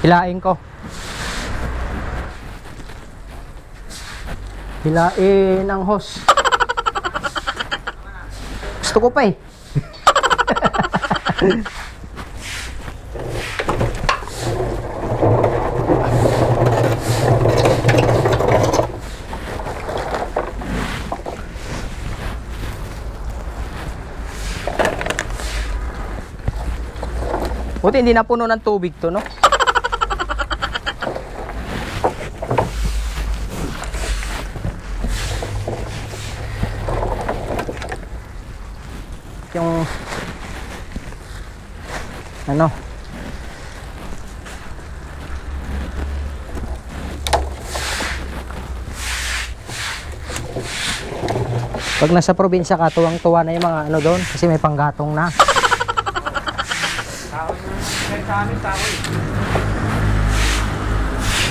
Hilain ko. Hilain ang hose. Gusto ko pa eh. Buti hindi na puno ng tubig to, no? Yung ano? Pag nasa probinsya ka, tuwang-tuwa na yung mga ano doon kasi may panggatong na.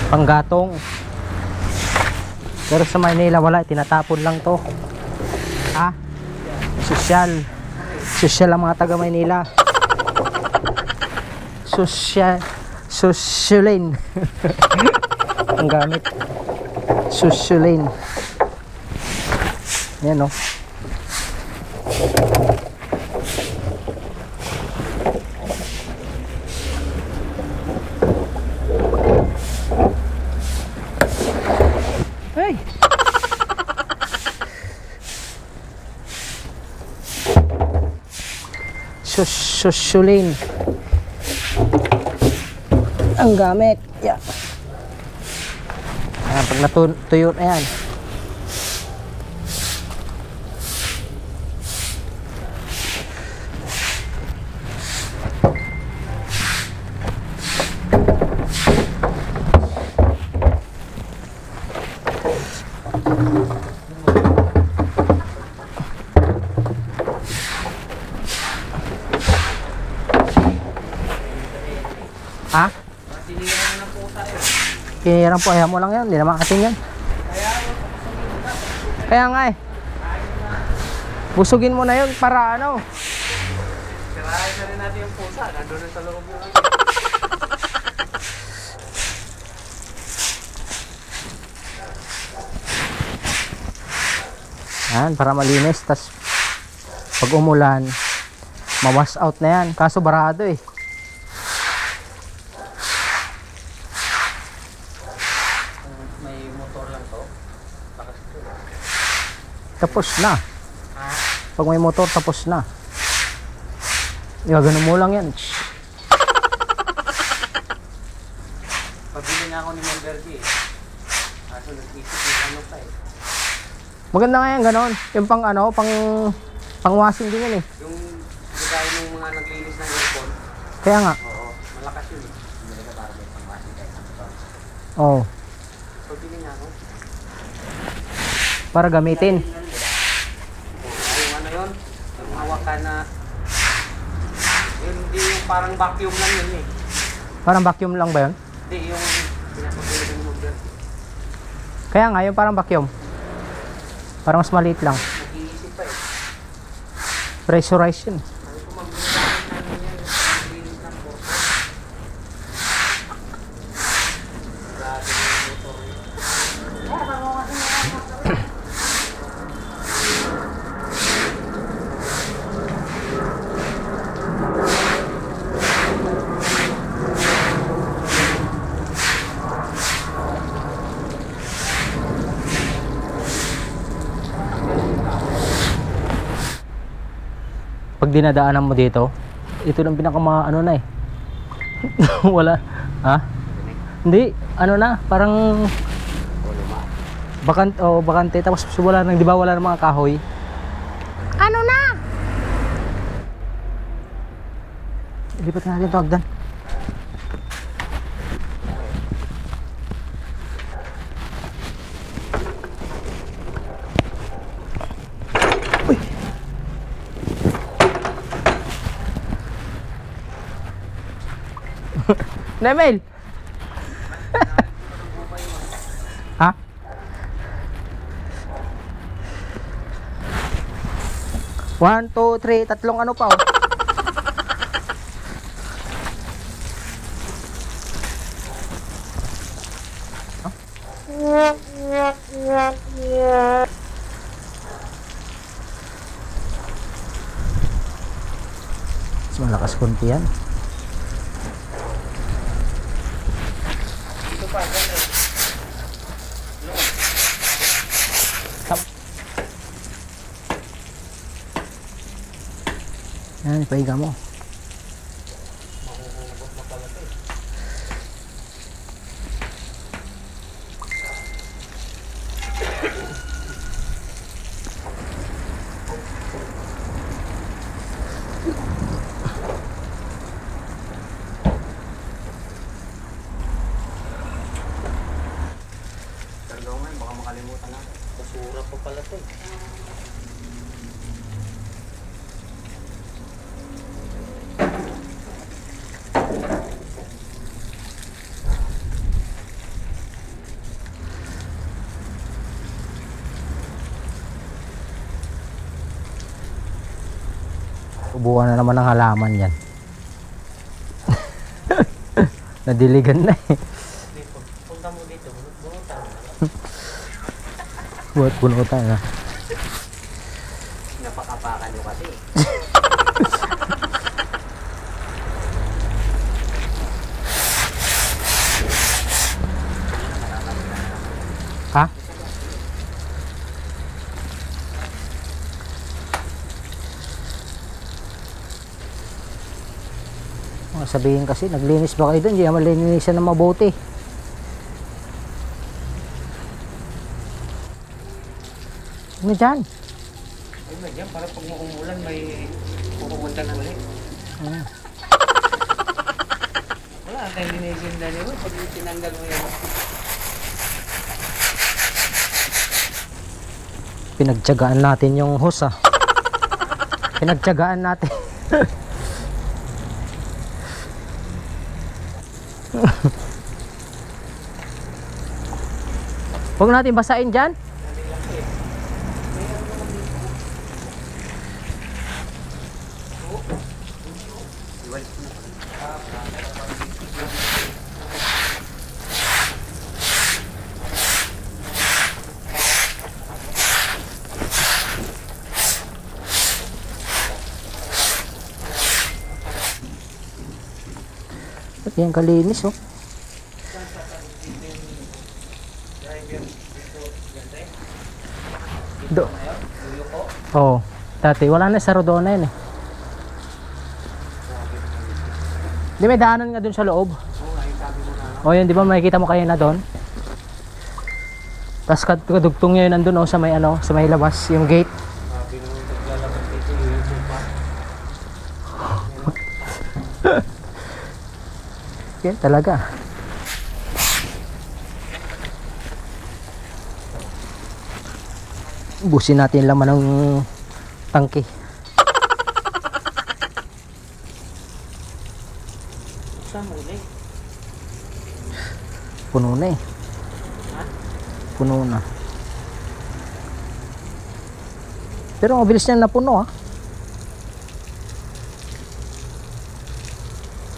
panggatong. Pero sa Maynila wala, tinatapon lang to. Ah, sosyal. Sosyal ang mga taga Maynila. Sosyal. Sosyalin. ang gamit. Sosyalin. Yan oh. Hey! Sus susulin. Ang gamit. Yeah. Ayan, pag natuyo na yan. Kinirang po, ayaw mo lang yan. Hindi naman atin yan. Kaya nga eh. Busugin mo na yun para ano. Sirahin na rin natin yung pusa. Nandun na sa loob yung Yan, para malinis. Tapos pag umulan, mawash out na yan. Kaso barado eh. May motor lang to. Lakas ito. Tapos na. Pag may motor, tapos na. Gaganon mo lang yan. Pabili nga ako ni Membergy eh. Kaso nag-isip yung ano pa eh. Maganda nga yan, ganon. Yung pang ano, pang pang washing din yan eh. Yung gagawin ng mga naglinis ng aircon. Kaya nga. Oo. Malakas yun eh. Hindi ka para may pangmasi kahit ano to. Oh, Pabili nga ako. para gamitin. Ay, yung ano yun? Hawakan na... Yun, hindi yung parang vacuum lang yun eh. Parang vacuum lang ba yun? Hindi, yung pinapabili ng Membergy. Kaya nga, yung parang vacuum. Parang mas maliit lang. Nag-iisip pa eh. Pressurized yun. Sabi ko, mabili namin yan. Naglinis ng porto. Grabe yung motor yun. Pag dinadaanan mo dito, ito lang pinaka mga ano na eh. Wala. Ha? Hindi, ano na, parang bakant o bakante tapos wala nang di ba wala nang mga kahoy. Ano na? Lipat na natin to Agdan. Level. ha? One, two, three, tatlong ano pa oh. Mas malakas konti yan. Ito pa, ganun. Yan, ipahiga mo. Mahuhugot na pala ito eh. Talaga nga, baka makalimutan natin. Basura pa pala ito eh. Ubuan na naman ng halaman yan. Nadiligan na eh. Punta mo dito. Buhat bunutan na. Napakapakan nyo kasi. Ha? Mga sabihin kasi, naglinis ba kayo doon? Hindi naman linisan ng mabuti. Ano dyan? Ay, na dyan, para pag umuulan, may pupunta na ulit. Ah. Wala, tayong linisin na niyo. Pag tinanggal mo yan. Pinagtyagaan natin yung hose ah. Pinagtyagaan natin. Huwag natin basain dyan. Yan kalinis oh. Do. Oh, dati wala na sa Rodona yun eh. Di may daanan nga dun sa loob. Oo nga, yung sabi mo na. O yun, di ba makikita mo kayo na doon? Tapos kad- kadugtong niya yun nandun oh, sa may ano, sa may labas, yung gate. Sabi mo yung naglalabas dito, yung YouTube pa. Yan talaga. Busin natin laman ng tangke. Puno na eh. Puno na. Pero mabilis niya napuno ah.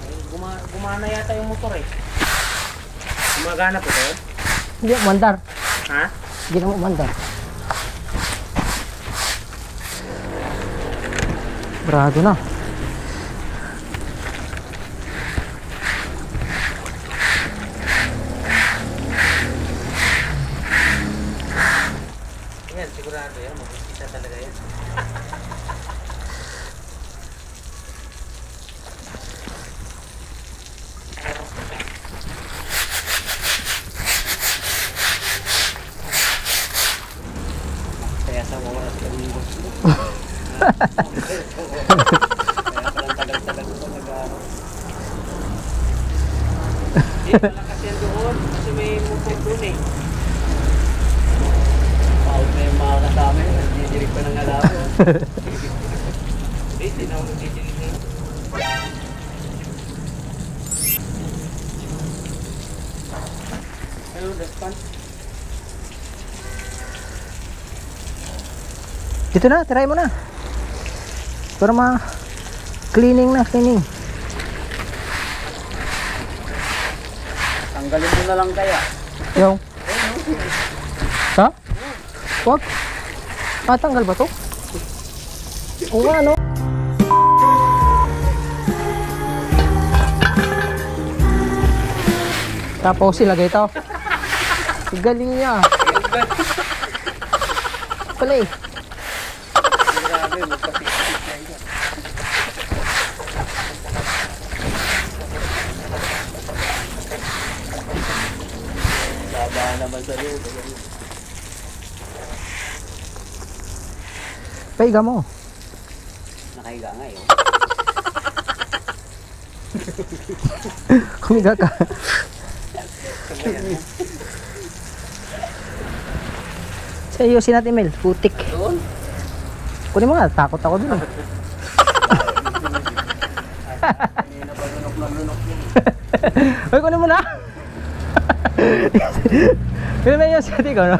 Ay, guma gumana yata yung motor eh. Gumagana po to? Hindi, mandar. Ha? Hindi na mandar. Brado na. Yan, sigurado yan. Mag-umpisa talaga yan. Kaya sa mga oras kami gusto. Hindi, malakas yan doon. Kasi may motor doon eh. Paul na yung mga kasama yun, nagdidirig pa ng alabo. Hindi, hindi na ako nagdidirig na. Hello, fun. Dito na, try mo na. Para ma cleaning na, cleaning. Tanggalin mo na lang kaya. Yung. Ha? Wag. Matanggal ba to? Oo nga, no? Tapos ilagay ito. Galing niya. Pala eh. Paiga mo. Nakahiga nga eh. oh. Kumiga ka. Sa iyo, si natin Mel. Putik. Doon? Kunin mo nga, takot ako dun. eh. Yun? Uy, kunin mo na. Kunin na yun, si ate ko, no?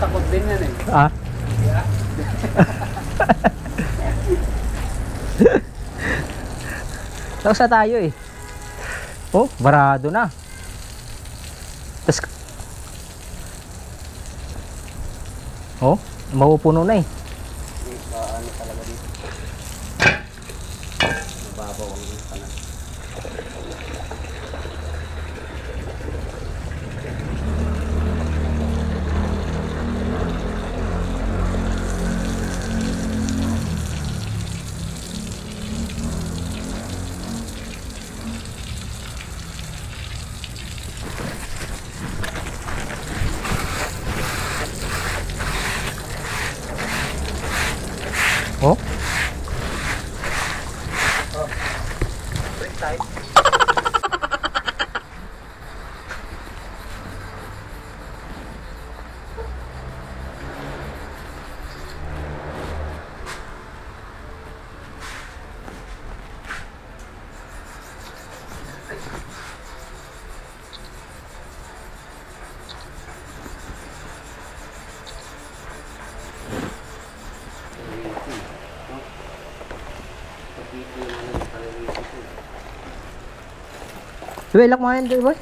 Takot din yan eh. Ah. Tapos na tayo eh. Oh, barado na. Tapos... Oh, mapupuno na eh. ano talaga dito. Mababaw ang Ilak mo yan, boy?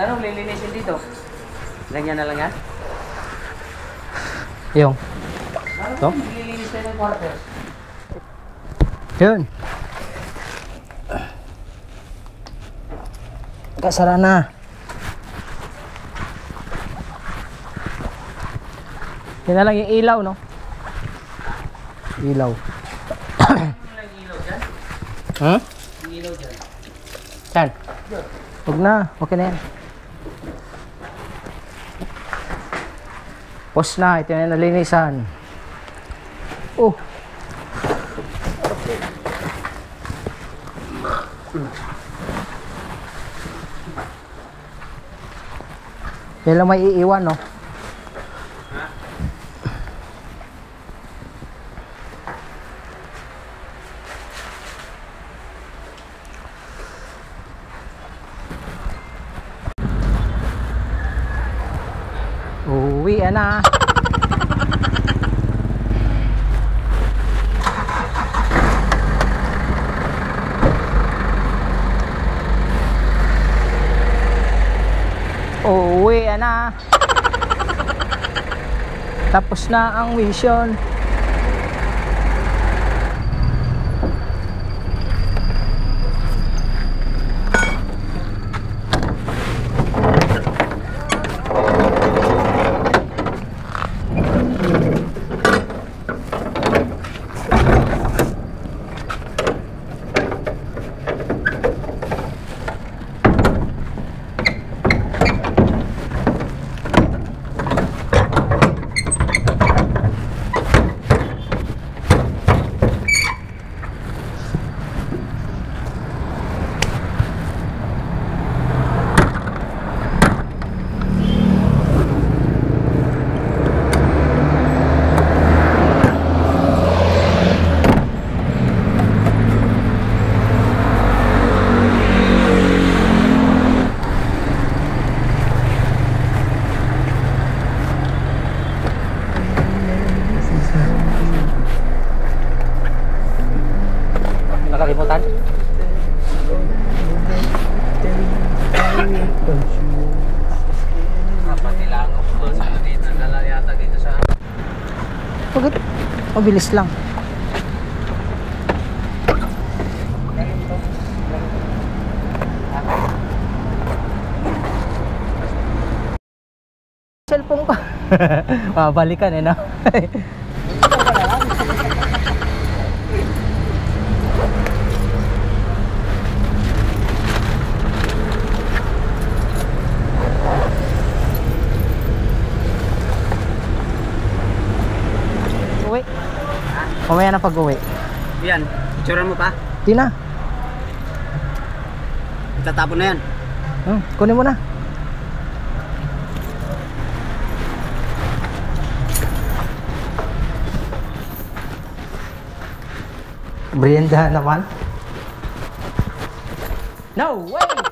Anong lilinisin dito? Ganyan na lang yan? Yung. Ano To? Lilinis na ng quarters. Yun. Kasara na. Yan na lang yung ilaw, no? Ilaw. Lang ilaw dyan? Hmm? Yung ilaw dyan. Saan? Huwag na. Okay na yan. Post na. Ito na nalinisan. Oh. Yan lang may iiwan, no? Uwi na. Uwi na. Tapos na ang mission. Mabilis lang. Cellphone ko. Mabalikan eh, no? Uwi. Mamaya na pag-uwi. Yan, itsura mo pa. Di na. Itatapon na yan. Hmm, kunin mo na. Brenda naman. No way!